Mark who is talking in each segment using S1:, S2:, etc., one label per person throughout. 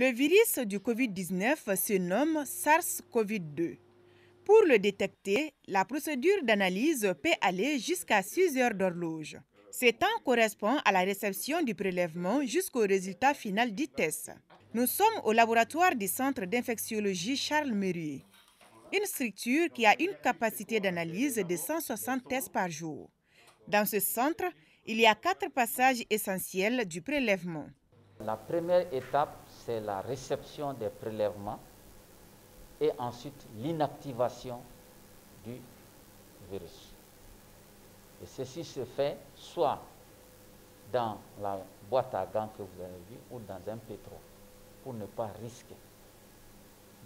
S1: Le virus du Covid-19 se nomme SARS-CoV-2. Pour le détecter, la procédure d'analyse peut aller jusqu'à 6 heures d'horloge. Ce temps correspond à la réception du prélèvement jusqu'au résultat final du test. Nous sommes au laboratoire du Centre d'infectiologie Charles Murier, une structure qui a une capacité d'analyse de 160 tests par jour. Dans ce centre, il y a quatre passages essentiels du prélèvement.
S2: La première étape, c'est la réception des prélèvements et ensuite l'inactivation du virus. Et ceci se fait soit dans la boîte à gants que vous avez vue ou dans un pétro pour ne pas risquer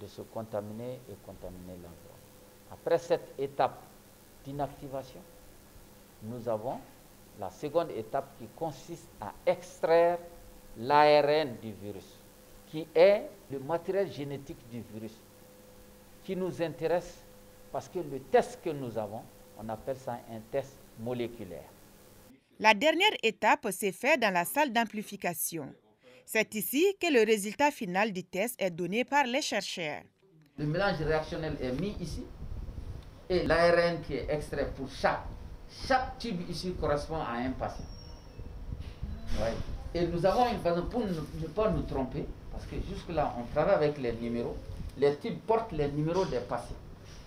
S2: de se contaminer et contaminer l'environnement. Après cette étape d'inactivation, nous avons la seconde étape qui consiste à extraire l'ARN du virus, qui est le matériel génétique du virus, qui nous intéresse parce que le test que nous avons, on appelle ça un test moléculaire.
S1: La dernière étape s'est faite dans la salle d'amplification. C'est ici que le résultat final du test est donné par les chercheurs.
S2: Le mélange réactionnel est mis ici et l'ARN qui est extrait pour chaque, chaque tube ici correspond à un patient. Et nous avons une façon pour ne pas nous tromper, parce que jusque-là, on travaille avec les numéros. Les tubes portent les numéros des patients.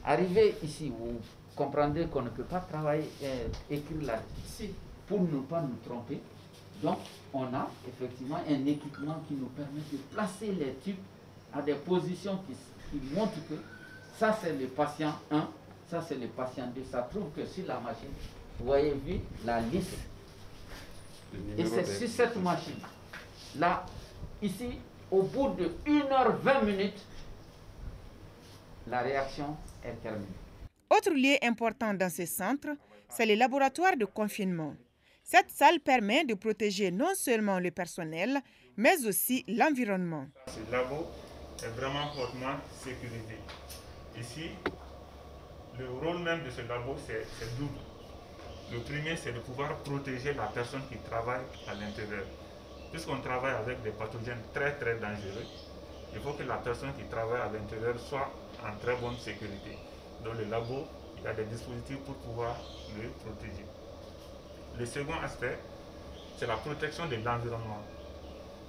S2: Arrivé ici, vous comprendrez qu'on ne peut pas travailler, euh, écrire là ici pour ne pas nous tromper. Donc, on a effectivement un équipement qui nous permet de placer les tubes à des positions qui, montrent que ça c'est le patient 1, ça c'est le patient 2. Ça prouve que sur la machine, vous voyez vu la liste. Et c'est sur cette machine. Là, ici, au bout de 1h20 minutes, la réaction est terminée.
S1: Autre lieu important dans ce centre, c'est le laboratoire de confinement. Cette salle permet de protéger non seulement le personnel, mais aussi l'environnement.
S3: Ce labo est vraiment hautement sécurisé. Ici, le rôle même de ce labo, c'est double. Le premier, c'est de pouvoir protéger la personne qui travaille à l'intérieur. Puisqu'on travaille avec des pathogènes très très dangereux, il faut que la personne qui travaille à l'intérieur soit en très bonne sécurité. Dans le labo, il y a des dispositifs pour pouvoir le protéger. Le second aspect, c'est la protection de l'environnement.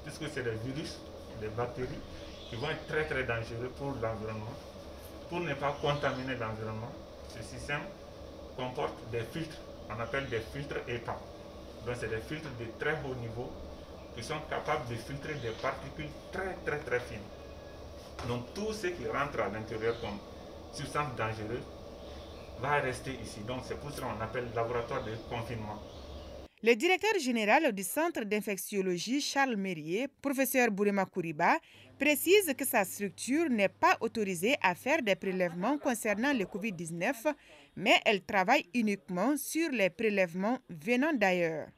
S3: Puisque c'est des virus, des bactéries qui vont être très très dangereux pour l'environnement. Pour ne pas contaminer l'environnement, ce système comporte des filtres, on appelle des filtres étangs. Donc c'est des filtres de très haut niveau qui sont capables de filtrer des particules très très très fines. Donc tout ce qui rentre à l'intérieur comme substance dangereuse va rester ici. Donc c'est pour ça qu'on appelle laboratoire de confinement.
S1: Le directeur général du Centre d'infectiologie Charles Mérier, professeur Bourema Kouriba, précise que sa structure n'est pas autorisée à faire des prélèvements concernant le Covid-19, mais elle travaille uniquement sur les prélèvements venant d'ailleurs.